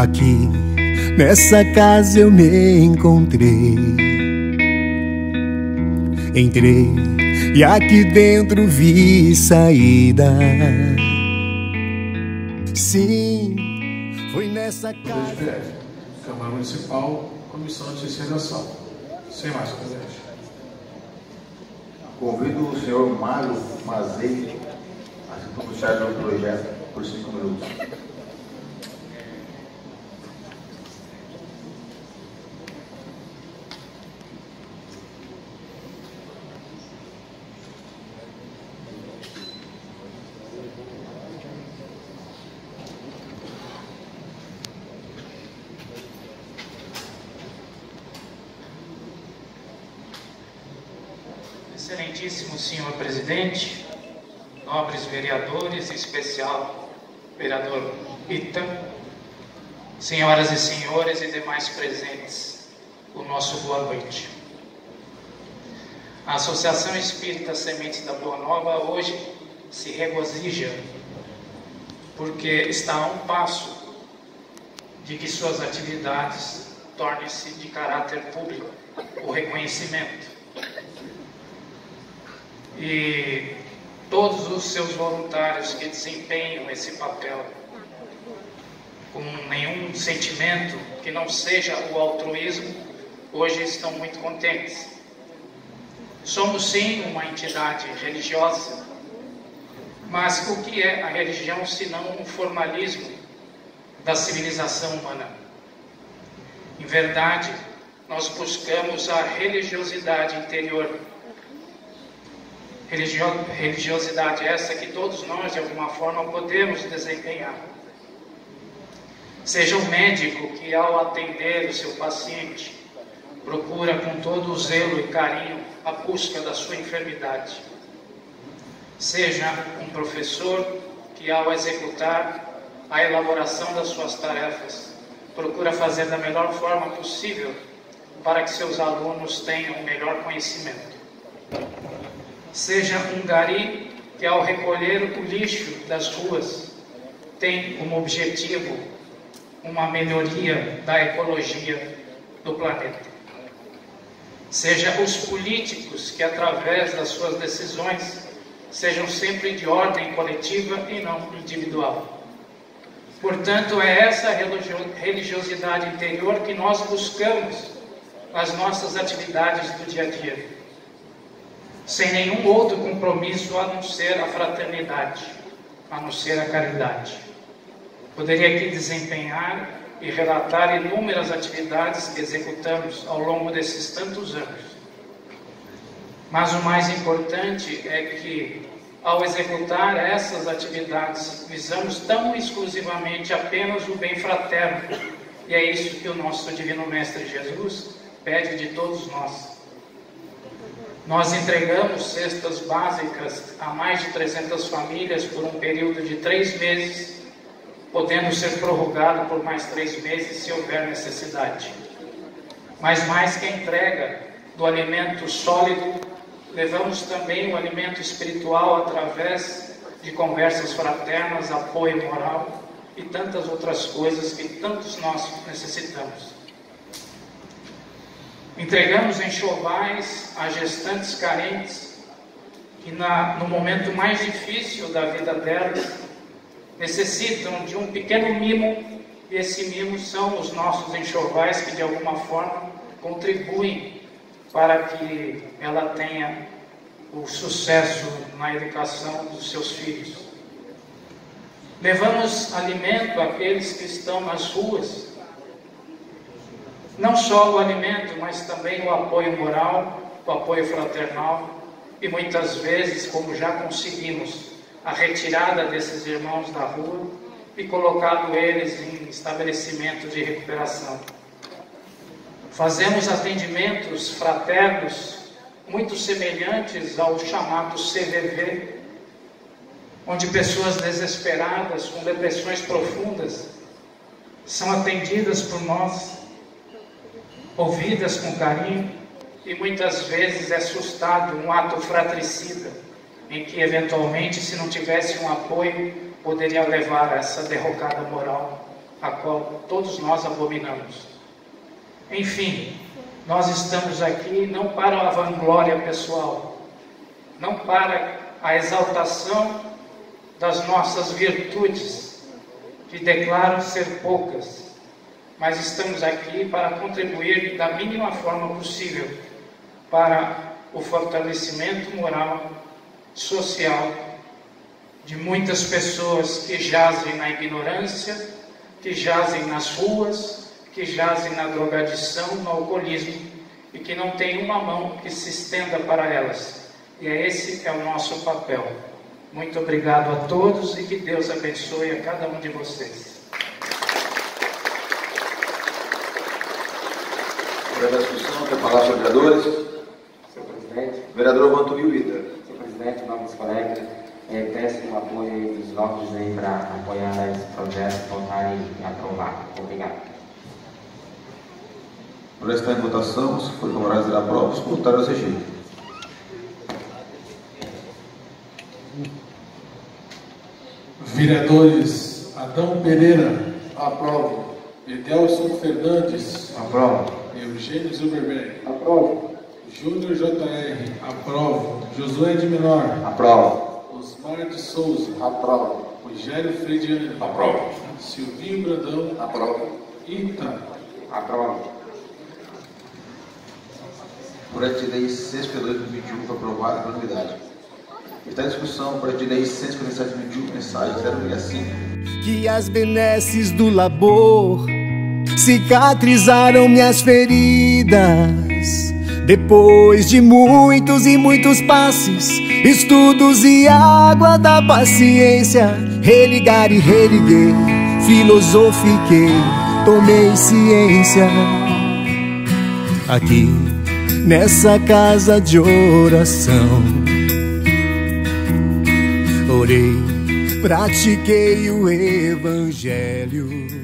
Aqui nessa casa eu me encontrei. Entrei e aqui dentro vi saída. Sim, foi nessa casa. Câmara Municipal, Comissão de Fiscalização. Sem mais, presidente. Convido o senhor Mário Mazei a se pronunciar no projeto por cinco minutos. Excelentíssimo senhor presidente, nobres vereadores, em especial vereador Ita, senhoras e senhores e demais presentes, o nosso boa noite. A Associação Espírita Semente da Boa Nova hoje se regozija porque está a um passo de que suas atividades tornem-se de caráter público, o reconhecimento e todos os seus voluntários que desempenham esse papel com nenhum sentimento que não seja o altruísmo, hoje estão muito contentes. Somos sim uma entidade religiosa, mas o que é a religião senão um formalismo da civilização humana? Em verdade, nós buscamos a religiosidade interior religiosidade essa que todos nós, de alguma forma, podemos desempenhar. Seja o médico que, ao atender o seu paciente, procura com todo o zelo e carinho a busca da sua enfermidade. Seja um professor que, ao executar a elaboração das suas tarefas, procura fazer da melhor forma possível para que seus alunos tenham o melhor conhecimento seja um gari que, ao recolher o lixo das ruas, tem como objetivo uma melhoria da ecologia do planeta. Seja os políticos que, através das suas decisões, sejam sempre de ordem coletiva e não individual. Portanto, é essa religiosidade interior que nós buscamos nas nossas atividades do dia a dia sem nenhum outro compromisso a não ser a fraternidade, a não ser a caridade. Poderia aqui desempenhar e relatar inúmeras atividades que executamos ao longo desses tantos anos. Mas o mais importante é que, ao executar essas atividades, visamos tão exclusivamente apenas o bem fraterno, e é isso que o nosso Divino Mestre Jesus pede de todos nós nós entregamos cestas básicas a mais de 300 famílias por um período de três meses, podendo ser prorrogado por mais três meses se houver necessidade. Mas mais que a entrega do alimento sólido, levamos também o alimento espiritual através de conversas fraternas, apoio moral e tantas outras coisas que tantos nós necessitamos. Entregamos enxovais a gestantes carentes que, na, no momento mais difícil da vida delas, necessitam de um pequeno mimo, e esse mimo são os nossos enxovais que, de alguma forma, contribuem para que ela tenha o sucesso na educação dos seus filhos. Levamos alimento àqueles que estão nas ruas, não só o alimento, mas também o apoio moral, o apoio fraternal e muitas vezes, como já conseguimos, a retirada desses irmãos da rua e colocado eles em estabelecimentos de recuperação. Fazemos atendimentos fraternos muito semelhantes ao chamado CVV, onde pessoas desesperadas, com depressões profundas, são atendidas por nós ouvidas com carinho e muitas vezes é sustado um ato fratricida, em que eventualmente, se não tivesse um apoio, poderia levar a essa derrocada moral a qual todos nós abominamos. Enfim, nós estamos aqui não para a vanglória pessoal, não para a exaltação das nossas virtudes, que declaram ser poucas, mas estamos aqui para contribuir da mínima forma possível para o fortalecimento moral, social de muitas pessoas que jazem na ignorância, que jazem nas ruas, que jazem na drogadição, no alcoolismo e que não tem uma mão que se estenda para elas. E é esse é o nosso papel. Muito obrigado a todos e que Deus abençoe a cada um de vocês. Para a discussão, quer falar sobre vereadores? Senhor presidente, Vereador Vantuil Ita. senhor presidente, em nome dos colegas, eh, peço o apoio dos novos aí para apoiar esse projeto, votar e aprovar. Obrigado. Por estar em votação, se for favorável, será prova. Se contrário, rejeito. Vereadores Adão Pereira. Aprovo. Edelson Fernandes. Aprovo. Eugênio Zuberberg. Aprovo. Júnior JR. Aprovo. Josué de Menor. Aprovo. Osmar de Souza. Aprovo. Rogério Frediani. Aprovo. Silvinho Brandão. Aprovo. Ita. Aprovo. Projeto de lei 6 de 2021 foi aprovado por unanimidade. Está em discussão o projeto de lei 157 de 2021, mensagem 065. Que as benesses do labor cicatrizaram minhas feridas. Depois de muitos e muitos passes, estudos e água da paciência, religar e religuei, filosofiquei, tomei ciência. Aqui nessa casa de oração, orei, pratiquei o evangelho.